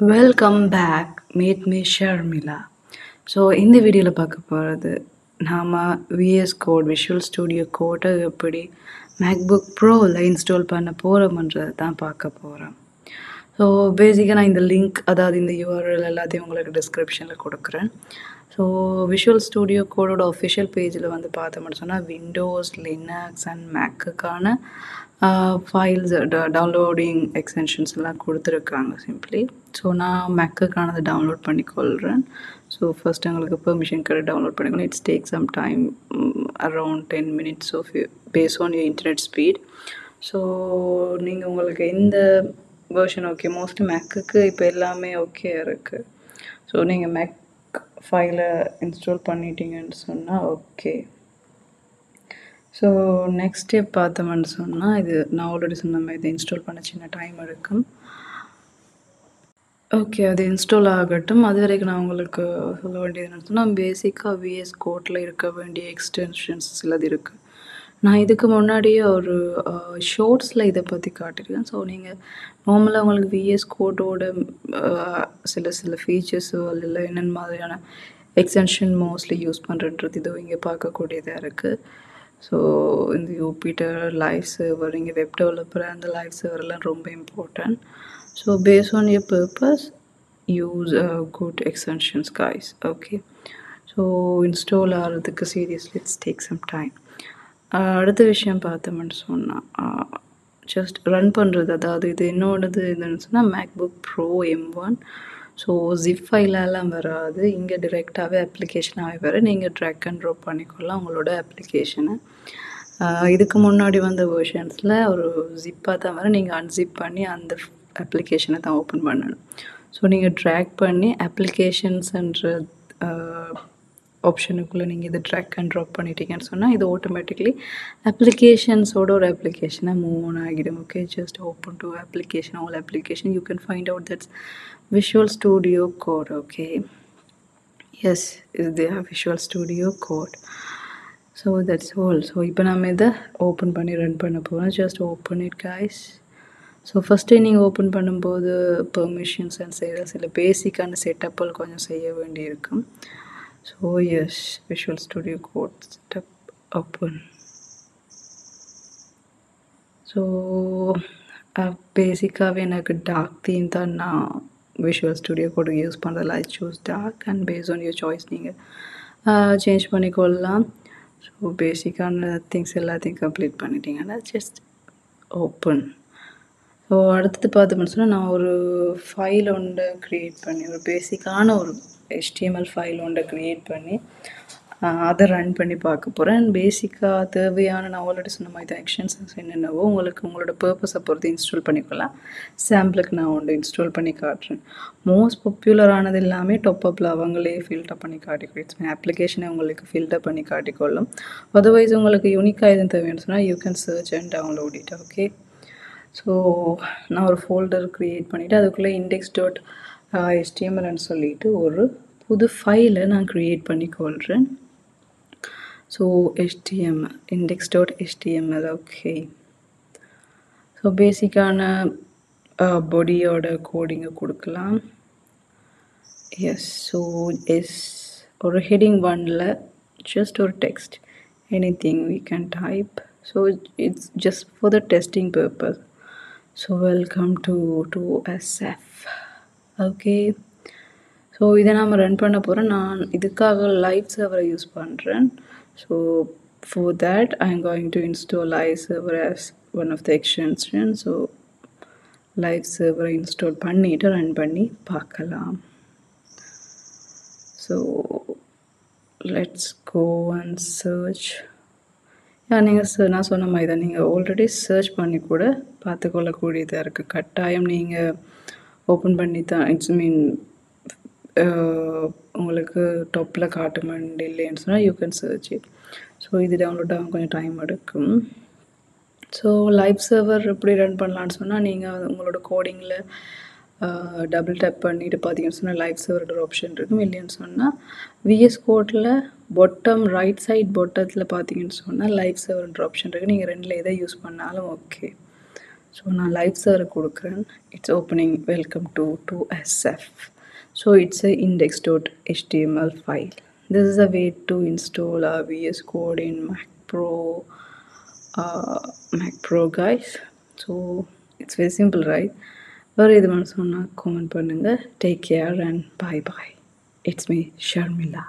Welcome back meet me Sharmila so இந்த வீடியோவில் பார்க்க போகிறது நாம் விஎஸ் கோட் விஷுவல் ஸ்டூடியோ கோட்டை எப்படி மேக்புக் ப்ரோவில் இன்ஸ்டால் பண்ண போகிறோம்ன்றதை தான் பார்க்க போகிறோம் ஸோ பேசிக்காக நான் இந்த லிங்க் அதாவது இந்த யூஆர்எல் எல்லாத்தையும் உங்களுக்கு டிஸ்கிரிப்ஷனில் கொடுக்குறேன். ஸோ விஷுவல் ஸ்டூடியோ கோடோட அஃபிஷியல் பேஜில் வந்து பார்த்தோம்னு சொன்னால் விண்டோஸ் லினக்ஸ் அண்ட் மேக்குக்கான ஃபைல்ஸ் டவுன்லோடிங் எக்ஸ்டென்ஷன்ஸ் எல்லாம் கொடுத்துருக்காங்க சிம்பிளி ஸோ நான் மேக்குக்கானதை டவுன்லோட் பண்ணிக்கொள்கிறேன் ஸோ ஃபஸ்ட் எங்களுக்கு பெர்மிஷன் கடை டவுன்லோட் பண்ணிக்கணும் it's take some time around ten minutes of base on you internet speed so நீங்கள் உங்களுக்கு எந்த வேர்ஷன் ஓகே மோஸ்ட்லி மேக்குக்கு இப்போ எல்லாமே ஓகே இருக்குது ஸோ நீங்கள் மேக் ஃபைலை இன்ஸ்டால் பண்ணிட்டீங்கன்னு சொன்னால் ஓகே ஸோ நெக்ஸ்ட் ஸ்டெப் பார்த்தோம்னு சொன்னால் இது நான் ஆல்ரெடி சொன்ன மாதிரி இதை இன்ஸ்டால் பண்ண சின்ன டைம் எடுக்கும் ஓகே அது இன்ஸ்டால் ஆகட்டும். அது வரைக்கும் நான் உங்களுக்கு சொல்ல வேண்டியது என்னன்னு சொன்னால் பேசிக்காக விஎஸ் கோட்டில் இருக்க வேண்டிய எக்ஸ்டென்ஷன்ஸ் சிலது இருக்குது நான் இதுக்கு முன்னாடியே ஒரு ஷோர்ட்ஸில் இதை பற்றி காட்டியிருக்கேன். ஸோ நீங்கள் நார்மலாக உங்களுக்கு விஎஸ் கோடோட சில சில ஃபீச்சர்ஸோ இல்லை என்னென்ன மாதிரியான எக்ஸ்டென்ஷன் மோஸ்ட்லி யூஸ் பண்ணுறன்றது இதோ இங்கே பார்க்கக்கூடியதாக இருக்குது ஸோ இந்த யூபிட்டர் லைவ் சர்வர் இங்கே வெப் டெவலப்பர் அந்த லைவ் சர்வர்லாம் ரொம்ப important so base on your purpose use good extensions guys okay so install ஆகிறதுக்கு seriously it's take some time அடுத்த விஷயம் பார்த்தோம்னு சொன்னால் ஜஸ்ட் ரன் பண்ணுறது அதாவது இது என்னோடது இதுன்னு சொன்னால் MacBook Pro M one so zip ஃபைலெல்லாம் வராது. இங்கே டிரெக்டாகவே அப்ளிகேஷனாகவே வர நீங்கள் ட்ராக் அண்ட் ட்ராப் பண்ணிக்கொள்ளலாம் உங்களோட அப்ளிகேஷனை இதுக்கு முன்னாடி வந்த வேர்ஷன்ஸில் ஒரு ஜிப்பாக தான் வர நீங்கள் அன்ஜிப் பண்ணி அந்த அப்ளிகேஷனை தான் ஓப்பன் பண்ணணும். ஸோ நீங்கள் ட்ராக் பண்ணி அப்ளிகேஷன்ஸ்ன்ற ஆப்ஷனுக்குள்ளே நீங்கள் இதை ட்ராக் அண்ட் ட்ராப் பண்ணிட்டீங்கன்னு சொன்னால் இது ஆட்டோமேட்டிக்லி அப்ளிகேஷன்ஸோட ஒரு அப்ளிகேஷனாக மூவ் ஆன் ஆகிடும். Okay just open to application all application you can find out that's visual studio code okay yes இது the visual studio code so that's all so இப்போ நம்ம இதை ஓப்பன் பண்ணி ரன் பண்ண போகிறோம் just open it guys so first நீங்கள் open பண்ணும்போது permissions and செய்கிற சில பேசிக்கான செட்டப்பில் கொஞ்சம் செய்ய வேண்டியிருக்கும். So yes visual studio code setup open so பேசிக்காகவே எனக்கு டார்க் தீம் தான் நான் விஷுவல் ஸ்டுடியோ கோடு யூஸ் பண்ணுறதில்ல I choose dark and base on your choice நீங்கள் சேஞ்ச் பண்ணிக்கொள்ளலாம். ஸோ பேசிக்கான திங்ஸ் எல்லாத்தையும் கம்ப்ளீட் பண்ணிட்டீங்கன்னா ஜஸ்ட் ஓப்பன் ஸோ அடுத்தது பார்த்தோம்னு சொன்னால் நான் ஒரு ஃபைல் ஒன்றை க்ரியேட் பண்ணி ஒரு பேசிக்கான ஒரு ஹெச்டிஎம்எல் ஃபைல் ஒன்றை க்ரியேட் பண்ணி அதை ரன் பண்ணி பார்க்க போகிறேன் பேசிக்காக தேவையான நான் ஆல்ரெடி சொன்ன மாதிரி ஆக்ஷன்ஸ் என்னென்னவோ உங்களுக்கு உங்களோட பர்பஸை பொறுத்து இன்ஸ்டால் பண்ணிக்கலாம் சாம்பிளுக்கு நான் ஒன்று இன்ஸ்டால் பண்ணி காட்டுறேன். மோஸ்ட் பாப்புலரானது எல்லாமே டாப்அப்பில் அவங்களே ஃபில்டர் பண்ணி காட்டிக்கொள்ளும். அப்ளிகேஷனை உங்களுக்கு ஃபில்டர் பண்ணி காட்டிக்கொள்ளும். அதர்வைஸ் உங்களுக்கு யூனிக்காக எதுவும் தேவைன்னு சொன்னால் you can search and download it okay so நான் ஒரு ஃபோல்டர் க்ரியேட் பண்ணிவிட்டு அதுக்குள்ளே இண்டெக்ஸ் டாட் எஸ்டிஎம்எல்னு சொல்லிட்டு ஒரு புது ஃபைலை நான் create பண்ணிக்கொள்கிறேன் so HTML index dot HTML okay so பேசிக்கான பாடியோட கோடிங்கை கொடுக்கலாம். எஸ் ஸோ எஸ் ஒரு ஹெட்டிங் ஒனில் ஜஸ்ட் ஒரு text anything we can type so it's just for the testing purpose so welcome to to SF okay so இதை நாம் run பண்ண போகிறேன் நான் இதுக்காக லைவ் சர்வரை யூஸ் பண்ணுறேன் so for that I am going to install live server as one of the extension so live சர்வரை install பண்ணிவிட்டு ரன் பண்ணி பார்க்கலாம். So let's go and search நீங்கள் நான் சொன்ன மாதிரி தான் நீங்கள் ஆல்ரெடி சர்ச் பண்ணி கூட பார்த்துக்கொள்ளக்கூடியதாக இருக்குது கட்டாயம் நீங்கள் ஓப்பன் பண்ணி தான் இட்ஸ் மீன் உங்களுக்கு டாப்பில் காட்ட இல்லைன்னு சொன்னால் you can search it so இது டவுன்லோட் ஆகும் கொஞ்சம் டைம் எடுக்கும். ஸோ லைவ் சர்வர் எப்படி ரன் பண்ணலான்னு சொன்னால் நீங்கள் உங்களோட கோடிங்கில் டபுள் டேப் பண்ணிவிட்டு பார்த்தீங்கன்னு சொன்னால் லைவ் சர்வரோட ஆப்ஷன் இருக்கும். இல்லைன்னு சொன்னால் விஎஸ் கோட்டில் பொட்டம் ரைட் சைட் பொட்டத்தில் பார்த்தீங்கன்னு சொன்னால் லைஃப் சேவர்ன்ற ஆப்ஷன் இருக்குது நீங்கள் ரெண்டில் எதை யூஸ் பண்ணாலும் ஓகே ஸோ நான் லைஃப் சேவரை கொடுக்குறேன். It's opening welcome to to SF so it's a index dot html file. This is a way to install a vs code in mac pro uh, mac pro guys. So it's very simple right? வேறு இது மனசு சொன்னால் comment பண்ணுங்கள் take care and bye bye it's me Sharmila